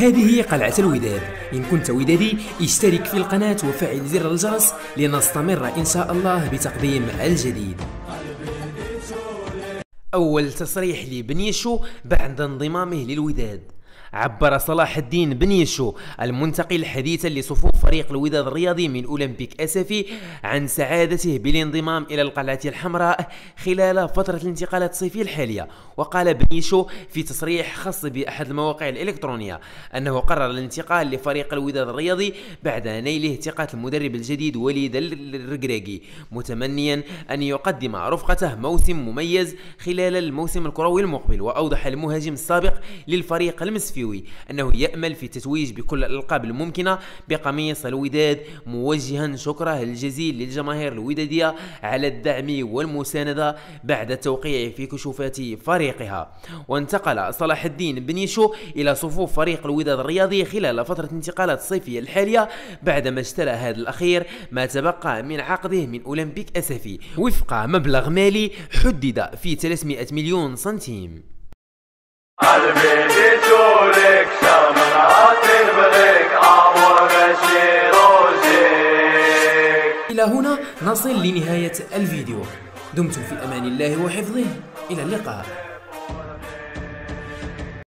هذه هي قلعة الوداد. إن كنت ودادي اشترك في القناة وفعل زر الجرس لنستمر إن شاء الله بتقديم الجديد. أول تصريح لبنيشو بعد انضمامه للوداد. عبر صلاح الدين بن يشو المنتقل حديثا لصفوف فريق الوداد الرياضي من أولمبيك أسفي عن سعادته بالانضمام إلى القلعة الحمراء خلال فترة الانتقالات الصيفية الحالية. وقال بن يشو في تصريح خاص بأحد المواقع الإلكترونية أنه قرر الانتقال لفريق الوداد الرياضي بعد نيله ثقة المدرب الجديد وليد الرقراقي متمنيا أن يقدم رفقته موسم مميز خلال الموسم الكروي المقبل وأوضح المهاجم السابق للفريق المسفي الفيوي أنه يأمل في التتويج بكل الألقاب الممكنة بقميص الوداد موجها. شكره الجزيل للجماهير الودادية على الدعم والمساندة بعد التوقيع في كشوفات فريقها. وانتقل صلاح الدين بن يشو إلى صفوف فريق الوداد الرياضي خلال فترة انتقالات الصيفية الحالية بعدما اشترى هذا الأخير ما تبقى من عقده من أولمبيك أسفي. وفق مبلغ مالي حدد في 300 مليون سنتيم. إلى هنا نصل لنهاية الفيديو. دمتم في أمان الله وحفظه. إلى اللقاء.